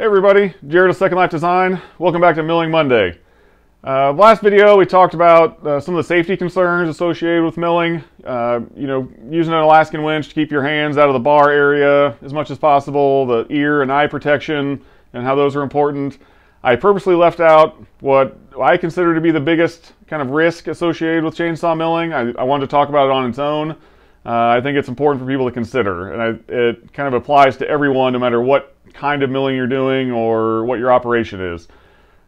Hey everybody, Jared of Second Life Design. Welcome back to Milling Monday. Uh, last video we talked about uh, some of the safety concerns associated with milling. Uh, you know, using an Alaskan winch to keep your hands out of the bar area as much as possible, the ear and eye protection, and how those are important. I purposely left out what I consider to be the biggest kind of risk associated with chainsaw milling. I, I wanted to talk about it on its own. Uh, I think it's important for people to consider, and I, it kind of applies to everyone, no matter what kind of milling you're doing or what your operation is.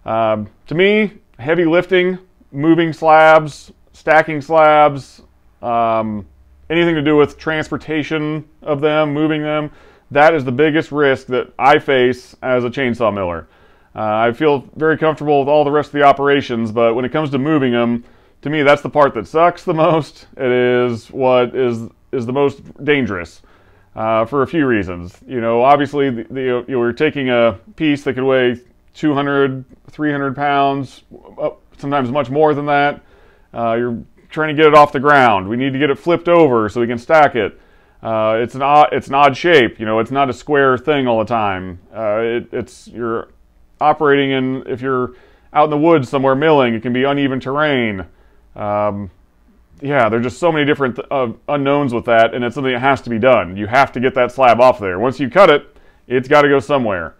Um, to me, heavy lifting, moving slabs, stacking slabs, um, anything to do with transportation of them, moving them, that is the biggest risk that I face as a chainsaw miller. Uh, I feel very comfortable with all the rest of the operations, but when it comes to moving them, to me, that's the part that sucks the most. It is what is is the most dangerous uh, for a few reasons. You know, obviously, the, the, you are taking a piece that could weigh 200, 300 pounds, sometimes much more than that. Uh, you're trying to get it off the ground. We need to get it flipped over so we can stack it. Uh, it's an odd, it's an odd shape. You know, it's not a square thing all the time. Uh, it, it's you're operating in if you're out in the woods somewhere milling, it can be uneven terrain. Um, yeah, there's just so many different uh, unknowns with that, and it's something that has to be done. You have to get that slab off there. Once you cut it, it's got to go somewhere.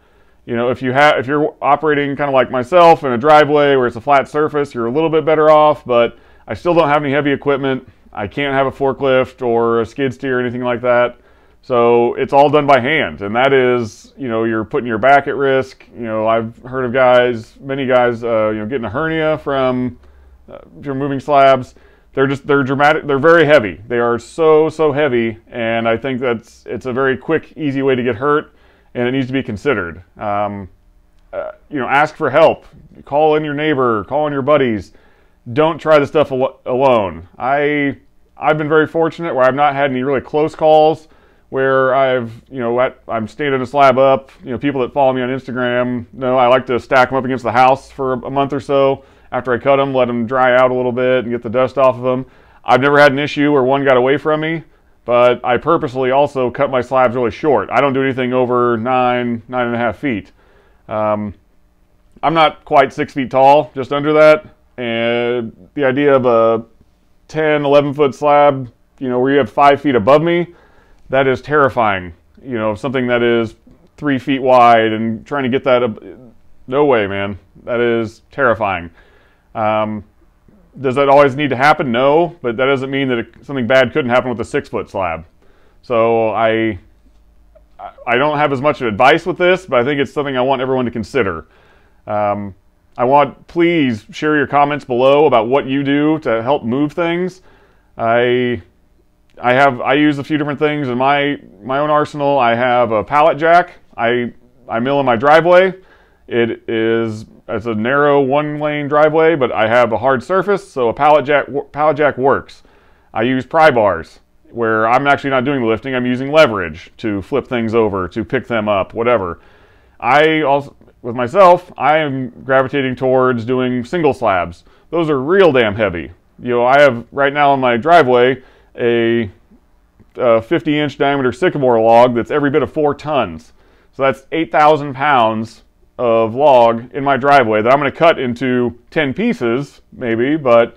You know, if you have if you're operating kind of like myself in a driveway where it's a flat surface, you're a little bit better off. But I still don't have any heavy equipment. I can't have a forklift or a skid steer or anything like that. So it's all done by hand, and that is, you know, you're putting your back at risk. You know, I've heard of guys, many guys, uh, you know, getting a hernia from uh, from moving slabs they're just they're dramatic they're very heavy. They are so so heavy and i think that's it's a very quick easy way to get hurt and it needs to be considered. Um, uh, you know ask for help. Call in your neighbor call in your buddies. Don't try the stuff al- alone. I i've been very fortunate where i've not had any really close calls where i've you know at, i'm standing a slab up you know people that follow me on instagram know i like to stack them up against the house for a month or so after I cut them, let them dry out a little bit and get the dust off of them. I've never had an issue where one got away from me, but I purposely also cut my slabs really short. I don't do anything over nine, nine and a half feet. Um, I'm not quite six feet tall, just under that. And the idea of a 10, 11 foot slab, you know, where you have five feet above me, that is terrifying. You know, something that is three feet wide and trying to get that, up, no way, man. That is terrifying. Um, does that always need to happen? No, but that doesn't mean that it, something bad couldn't happen with a six foot slab. So I, I don't have as much advice with this, but I think it's something I want everyone to consider. Um, I want please share your comments below about what you do to help move things. I I have I use a few different things in my my own arsenal. I have a pallet jack. I I mill in my driveway. It is it's a narrow one lane driveway, but I have a hard surface, so a pallet jack, pallet jack works. I use pry bars where I'm actually not doing the lifting, I'm using leverage to flip things over, to pick them up, whatever. I also, with myself, I am gravitating towards doing single slabs. Those are real damn heavy. You know, I have right now in my driveway a, a 50 inch diameter sycamore log that's every bit of four tons. So that's 8,000 pounds of log in my driveway that I'm going to cut into 10 pieces, maybe, but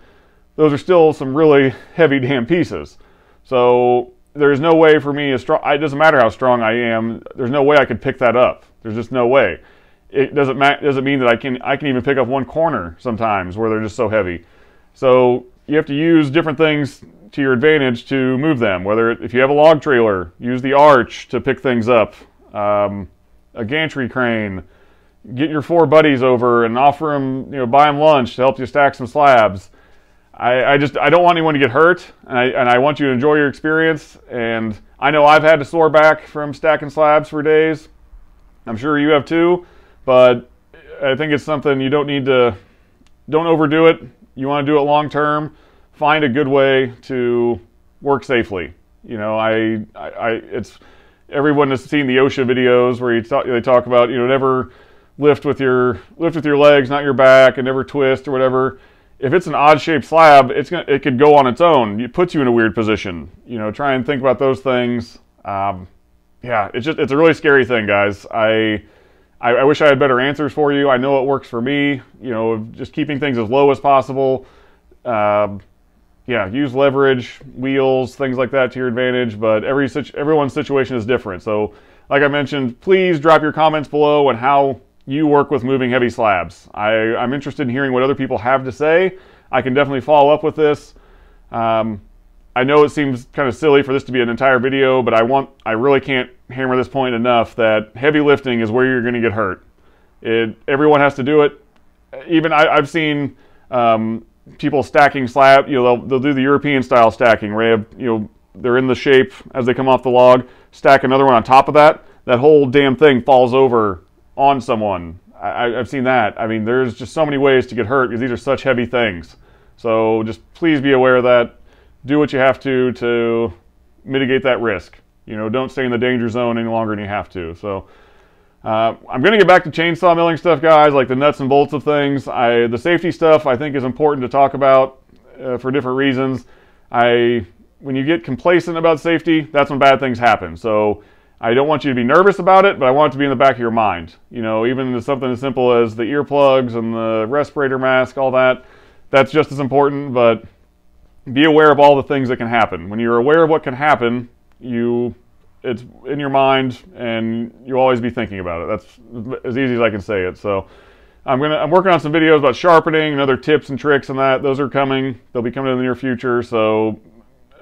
those are still some really heavy damn pieces. So there's no way for me, it doesn't matter how strong I am, there's no way I could pick that up. There's just no way. It doesn't, doesn't mean that I can, I can even pick up one corner sometimes where they're just so heavy. So you have to use different things to your advantage to move them. Whether if you have a log trailer, use the arch to pick things up. Um, a gantry crane, get your four buddies over and offer them, you know, buy them lunch to help you stack some slabs. I, I just I don't want anyone to get hurt, and I, and I want you to enjoy your experience. And I know I've had to sore back from stacking slabs for days. I'm sure you have too, but I think it's something you don't need to don't overdo it. You want to do it long term. Find a good way to work safely. You know, I, I, I it's everyone has seen the OSHA videos where you talk, they talk about you know never lift with your lift with your legs, not your back, and never twist or whatever. If it's an odd shaped slab, it's gonna it could go on its own. It puts you in a weird position. You know, try and think about those things. Um, yeah, it's just it's a really scary thing, guys. I I, I, wish I had better answers for you. I know it works for me. You know, just keeping things as low as possible. Uh, yeah, use leverage, wheels, things like that to your advantage. But every such everyone's situation is different. So, like I mentioned, please drop your comments below on how you work with moving heavy slabs. I, I'm interested in hearing what other people have to say. I can definitely follow up with this. Um, I know it seems kind of silly for this to be an entire video, but I want I really can't hammer this point enough that heavy lifting is where you're going to get hurt. It everyone has to do it. Even I, have seen um, people stacking slab. You know, they'll, they'll do the European style stacking where you know they're in the shape as they come off the log. Stack another one on top of that. That whole damn thing falls over on someone. I, have seen that. I mean, there's just so many ways to get hurt because these are such heavy things. So just please be aware of that do what you have to to mitigate that risk. You know, don't stay in the danger zone any longer than you have to. So uh, I'm going to get back to chainsaw milling stuff, guys, like the nuts and bolts of things. I the safety stuff I think is important to talk about uh, for different reasons. I when you get complacent about safety, that's when bad things happen. So I don't want you to be nervous about it, but I want it to be in the back of your mind. You know, even something as simple as the earplugs and the respirator mask, all that, that's just as important, but be aware of all the things that can happen. When you're aware of what can happen, you it's in your mind and you'll always be thinking about it. That's as easy as I can say it. So I'm gonna I'm working on some videos about sharpening and other tips and tricks and that. Those are coming. They'll be coming in the near future. So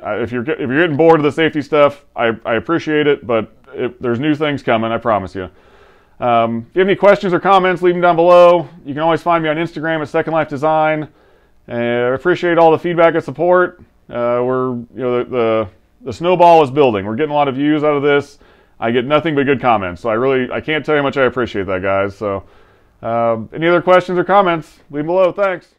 if you're if you're getting bored of the safety stuff, I, I appreciate it, but there's new things coming. I promise you. Um, if you have any questions or comments, leave them down below. You can always find me on Instagram at Second Life Design. And I appreciate all the feedback and support. Uh, we're, you know, the, the, the snowball is building. We're getting a lot of views out of this. I get nothing but good comments. So I really, I can't tell you how much I appreciate that, guys. So, uh, any other questions or comments, leave them below. Thanks.